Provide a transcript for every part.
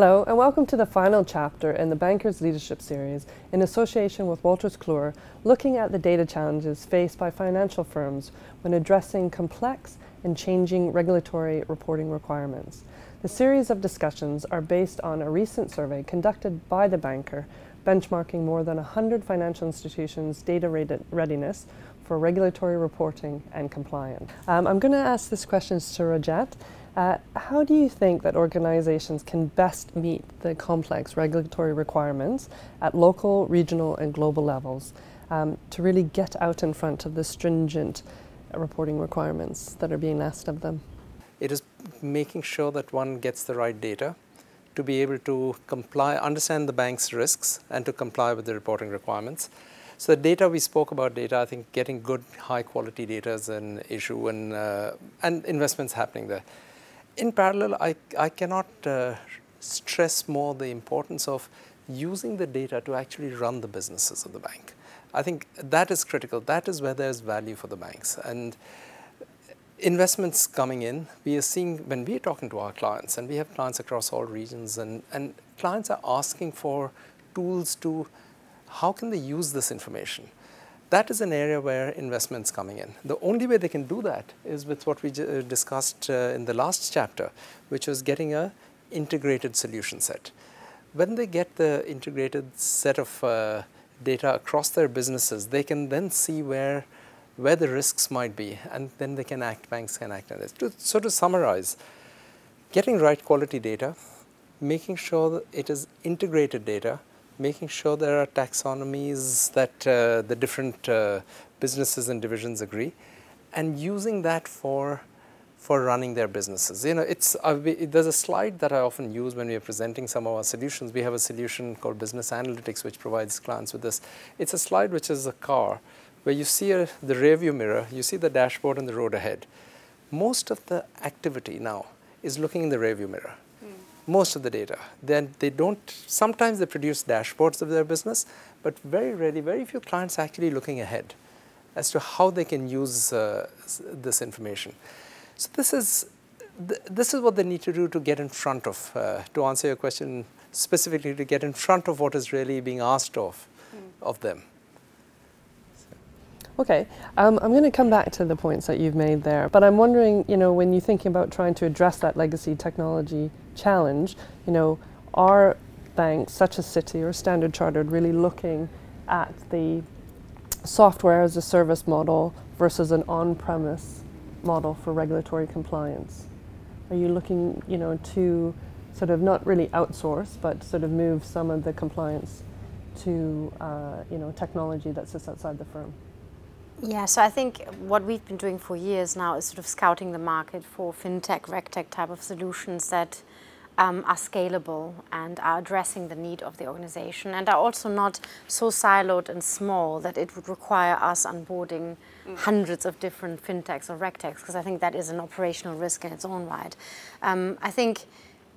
Hello, and welcome to the final chapter in the Bankers Leadership Series in association with Wolters Kluwer, looking at the data challenges faced by financial firms when addressing complex and changing regulatory reporting requirements. The series of discussions are based on a recent survey conducted by the banker, benchmarking more than 100 financial institutions' data readiness for regulatory reporting and compliance. Um, I'm going to ask this question to Rajat. Uh, how do you think that organizations can best meet the complex regulatory requirements at local, regional, and global levels um, to really get out in front of the stringent reporting requirements that are being asked of them? It is making sure that one gets the right data to be able to comply, understand the bank's risks, and to comply with the reporting requirements. So the data we spoke about data, I think getting good high quality data is an issue and, uh, and investments happening there in parallel, I, I cannot uh, stress more the importance of using the data to actually run the businesses of the bank. I think that is critical. That is where there's value for the banks. And investments coming in, we are seeing when we are talking to our clients, and we have clients across all regions, and, and clients are asking for tools to how can they use this information? that is an area where investment's coming in. The only way they can do that is with what we uh, discussed uh, in the last chapter, which was getting a integrated solution set. When they get the integrated set of uh, data across their businesses, they can then see where where the risks might be, and then they can act, banks can act on it. so to summarize, getting right quality data, making sure that it is integrated data, making sure there are taxonomies that uh, the different uh, businesses and divisions agree, and using that for for running their businesses. You know, it's uh, there's a slide that I often use when we are presenting some of our solutions. We have a solution called Business Analytics, which provides clients with this. It's a slide which is a car, where you see a, the rearview mirror, you see the dashboard and the road ahead. Most of the activity now is looking in the rearview mirror most of the data. Then they don't, sometimes they produce dashboards of their business, but very rarely, very few clients actually looking ahead as to how they can use uh, this information. So this is, th this is what they need to do to get in front of, uh, to answer your question specifically, to get in front of what is really being asked of, mm. of them. Okay, um, I'm going to come back to the points that you've made there, but I'm wondering, you know, when you're thinking about trying to address that legacy technology challenge, you know, are banks such as Citi or Standard Chartered really looking at the software as a service model versus an on-premise model for regulatory compliance? Are you looking, you know, to sort of not really outsource, but sort of move some of the compliance to, uh, you know, technology that sits outside the firm? Yeah, so I think what we've been doing for years now is sort of scouting the market for fintech, regtech type of solutions that um, are scalable and are addressing the need of the organization and are also not so siloed and small that it would require us onboarding mm. hundreds of different fintechs or regtechs because I think that is an operational risk in its own right. Um, I think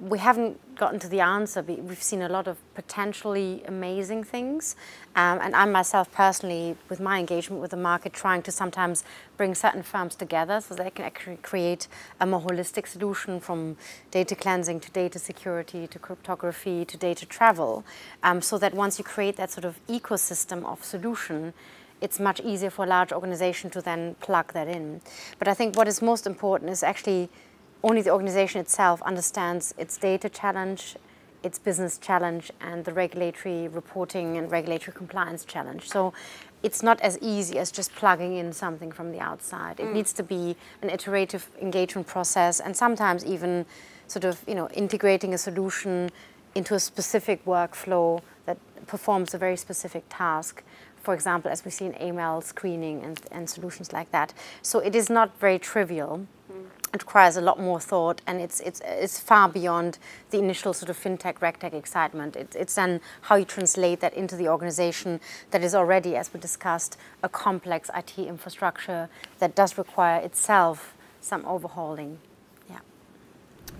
we haven't gotten to the answer. We've seen a lot of potentially amazing things. Um, and I myself personally, with my engagement with the market, trying to sometimes bring certain firms together so they can actually create a more holistic solution from data cleansing to data security to cryptography to data travel. Um, so that once you create that sort of ecosystem of solution, it's much easier for a large organization to then plug that in. But I think what is most important is actually only the organization itself understands its data challenge, its business challenge, and the regulatory reporting and regulatory compliance challenge. So it's not as easy as just plugging in something from the outside. It mm. needs to be an iterative engagement process and sometimes even sort of, you know, integrating a solution into a specific workflow that performs a very specific task. For example, as we see in AML screening and, and solutions like that. So it is not very trivial it requires a lot more thought and it's, it's, it's far beyond the initial sort of fintech, regtech excitement. It's, it's then how you translate that into the organization that is already, as we discussed, a complex IT infrastructure that does require itself some overhauling. Yeah.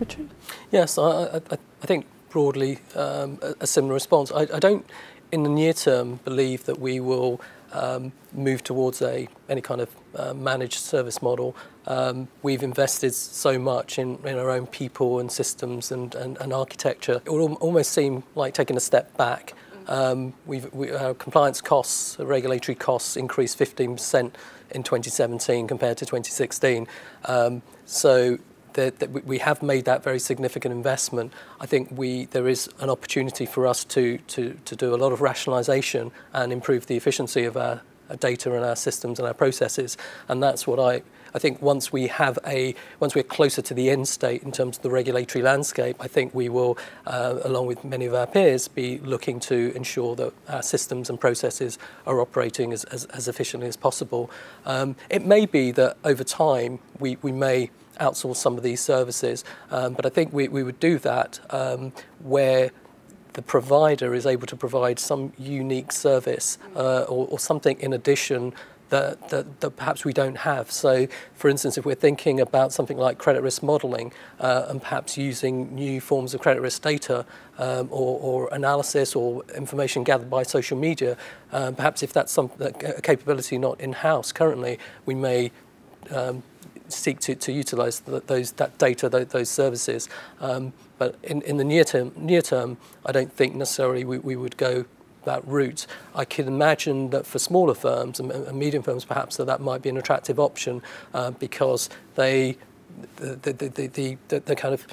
Richard? Yes, I, I, I think broadly um, a, a, similar response. I, I don't, in the near term, believe that we will um, move towards a any kind of uh, managed service model. Um, we've invested so much in, in our own people and systems and, and, and architecture. It would almost seem like taking a step back. Um, we've, we, our compliance costs, regulatory costs increased 15% in 2017 compared to 2016. Um, so that, that we have made that very significant investment. I think we there is an opportunity for us to to to do a lot of rationalisation and improve the efficiency of our, data and our systems and our processes, and that's what I I think once we have a once we're closer to the end state in terms of the regulatory landscape, I think we will, uh, along with many of our peers, be looking to ensure that our systems and processes are operating as, as, as efficiently as possible. Um, it may be that over time we, we may outsource some of these services. Um, but I think we, we would do that um, where the provider is able to provide some unique service uh, or, or, something in addition that, that, that, perhaps we don't have. So, for instance, if we're thinking about something like credit risk modeling uh, and perhaps using new forms of credit risk data um, or, or, analysis or information gathered by social media, um, perhaps if that's some a capability not in house currently, we may um, seek to, to utilize the, those, that data, those, those services. Um, but in, in the near term, near term, I don't think necessarily we, we would go that route. I can imagine that for smaller firms and, and medium firms, perhaps that that might be an attractive option uh, because they, the, the, the, the, the, the kind of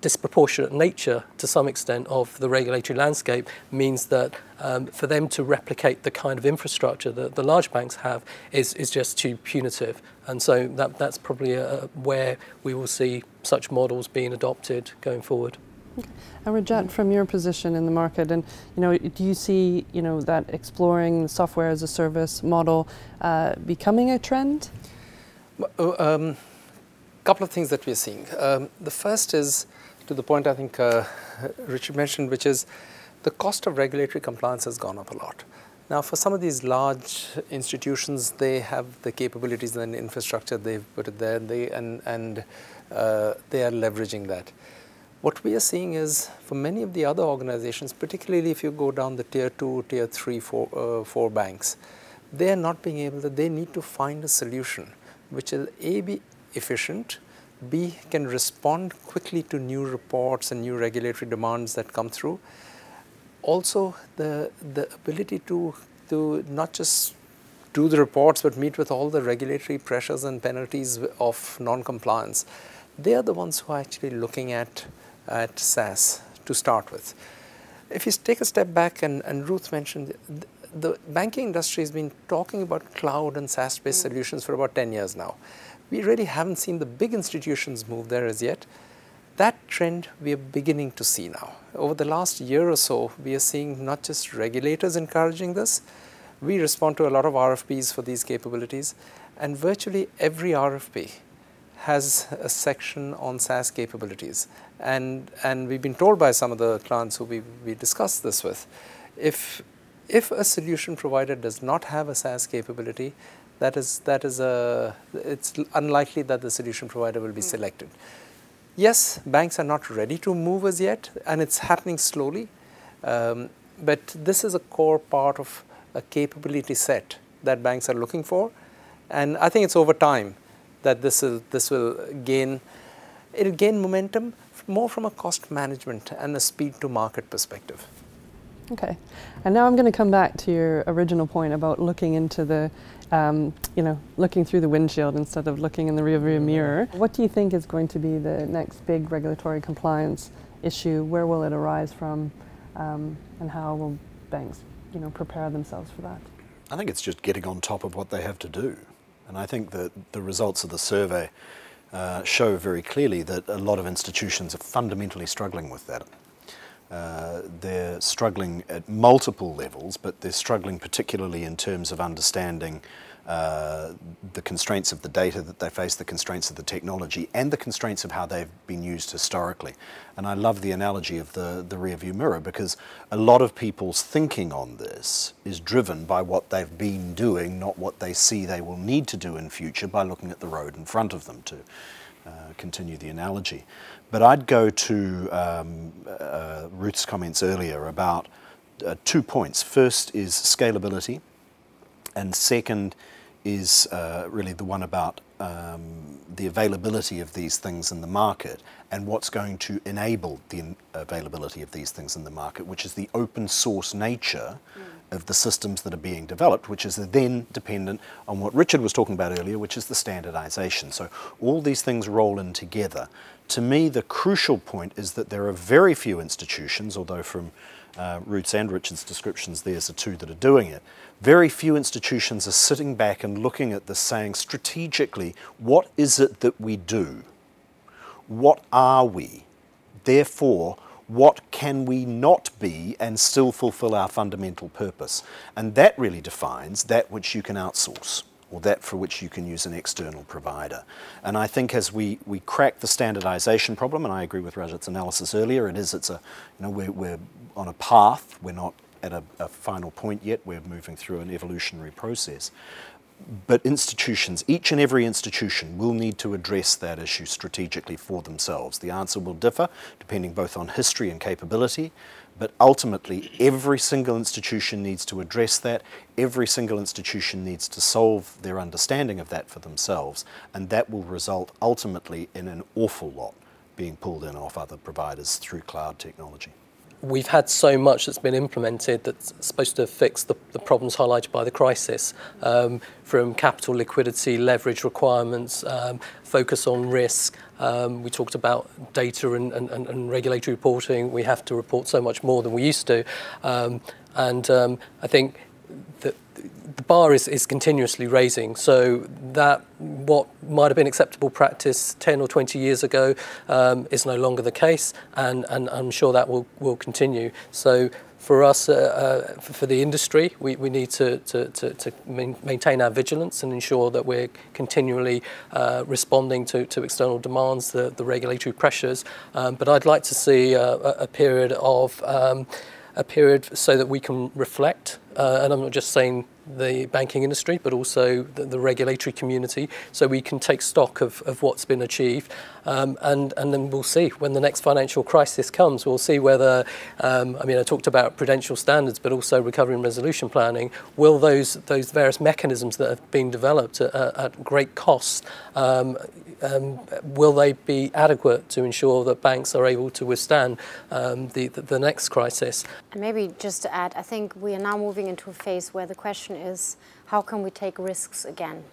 disproportionate nature to some extent of the regulatory landscape means that um, for them to replicate the kind of infrastructure that the large banks have is, is just too punitive. And so that, that's probably a, where we will see such models being adopted going forward. And Rajat, from your position in the market, and you know, do you see you know that exploring the software as a service model uh, becoming a trend? Um, couple of things that we're seeing. Um, the first is to the point I think uh, Richard mentioned, which is the cost of regulatory compliance has gone up a lot. Now, for some of these large institutions, they have the capabilities and infrastructure, they've put it there, and they, and, and uh, they are leveraging that. What we are seeing is for many of the other organizations, particularly if you go down the tier two, tier three, four, uh, four banks, they are not being able to, they need to find a solution which will A, be efficient, B can respond quickly to new reports and new regulatory demands that come through. Also, the, the ability to, to not just do the reports but meet with all the regulatory pressures and penalties of non-compliance. They are the ones who are actually looking at, at SaaS to start with. If you take a step back, and, and Ruth mentioned, the, the banking industry has been talking about cloud and SaaS-based mm. solutions for about 10 years now we really haven't seen the big institutions move there as yet. That trend we are beginning to see now. Over the last year or so, we are seeing not just regulators encouraging this, we respond to a lot of RFPs for these capabilities, and virtually every RFP has a section on SaaS capabilities. And, and we've been told by some of the clients who we, we discussed this with, if, if a solution provider does not have a SaaS capability, that is, that is a, it's unlikely that the solution provider will be mm. selected. Yes, banks are not ready to move as yet, and it's happening slowly. Um, but this is a core part of a capability set that banks are looking for. And I think it's over time that this will, this will gain, it'll gain momentum more from a cost management and a speed to market perspective. Okay. And now I'm going to come back to your original point about looking into the um, you know, looking through the windshield instead of looking in the rearview mm-hmm. mirror. What do you think is going to be the next big regulatory compliance issue? Where will it arise from, um, and how will banks, you know, prepare themselves for that? I think it's just getting on top of what they have to do, and I think that the results of the survey uh, show very clearly that a lot of institutions are fundamentally struggling with that. Uh, they're struggling at multiple levels, but they're struggling particularly in terms of understanding uh, the constraints of the data that they face, the constraints of the technology, and the constraints of how they've been used historically. And I love the analogy of the, the rearview mirror because a lot of people's thinking on this is driven by what they've been doing, not what they see they will need to do in future by looking at the road in front of them to uh, continue the analogy. But I'd go to um, uh, Ruth's comments earlier about uh, two points. First is scalability, And second is uh, really the one about um, the availability of these things in the market and what's going to enable the availability of these things in the market, which is the open source nature mm. Of the systems that are being developed, which is then dependent on what Richard was talking about earlier, which is the standardization. So all these things roll in together. To me, the crucial point is that there are very few institutions, although from uh, Ruth's and Richard's descriptions, there's the two that are doing it. Very few institutions are sitting back and looking at this saying strategically, what is it that we do? What are we? Therefore, what can we not be and still fulfill our fundamental purpose? And that really defines that which you can outsource or that for which you can use an external provider. And I think as we, we crack the standardization problem, and I agree with Rajat's analysis earlier, it is, it's a, you know, we're, we're on a path, we're not at a, a final point yet, we're moving through an evolutionary process. But institutions, each and every institution will need to address that issue strategically for themselves. The answer will differ depending both on history and capability, but ultimately, every single institution needs to address that. Every single institution needs to solve their understanding of that for themselves. And that will result ultimately in an awful lot being pulled in off other providers through cloud technology we've had so much that's been implemented that's supposed to fix the, the problems highlighted by the crisis, um, from capital liquidity, leverage requirements, um, focus on risk. Um, we talked about data and, and, and, regulatory reporting. We have to report so much more than we used to. Um, and um, I think that the bar is, is continuously raising. So that what might have been acceptable practice 10 or 20 years ago um, is no longer the case, and, and I'm sure that will, will continue. So for us, uh, uh, for the industry, we, we need to, to, to, to, maintain our vigilance and ensure that we're continually uh, responding to, to external demands, the, the regulatory pressures. Um, but I'd like to see a, a period of um, a period so that we can reflect, uh, and I'm not just saying the banking industry, but also the, the, regulatory community, so we can take stock of, of what's been achieved. Um, and, and then we'll see when the next financial crisis comes, we'll see whether, um, I mean, I talked about prudential standards, but also recovery and resolution planning. Will those, those various mechanisms that have been developed at, at great cost, um, um, will they be adequate to ensure that banks are able to withstand um, the, the, the next crisis? And maybe just to add, I think we are now moving into a phase where the question is how can we take risks again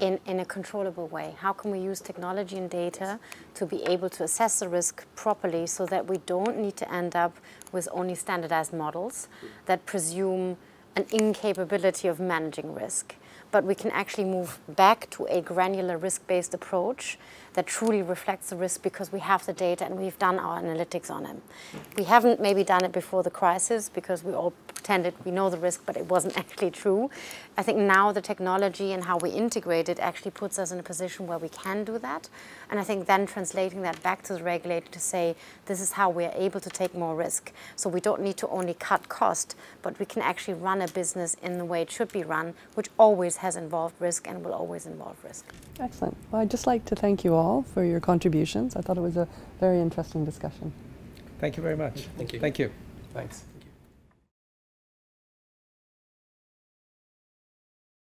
in, in a controllable way? How can we use technology and data to be able to assess the risk properly so that we don't need to end up with only standardized models that presume an incapability of managing risk? But we can actually move back to a granular risk-based approach that truly reflects the risk because we have the data and we've done our analytics on it. We haven't maybe done it before the crisis because we all pretended we know the risk, but it wasn't actually true. I think now the technology and how we integrate it actually puts us in a position where we can do that. And I think then translating that back to the regulator to say, this is how we are able to take more risk. So we don't need to only cut cost, but we can actually run a business in the way it should be run, which always has involved risk and will always involve risk. Excellent. Well, I'd just like to thank you all for your contributions. I thought it was a very interesting discussion. Thank you very much. Thank you. Thank you. Thanks.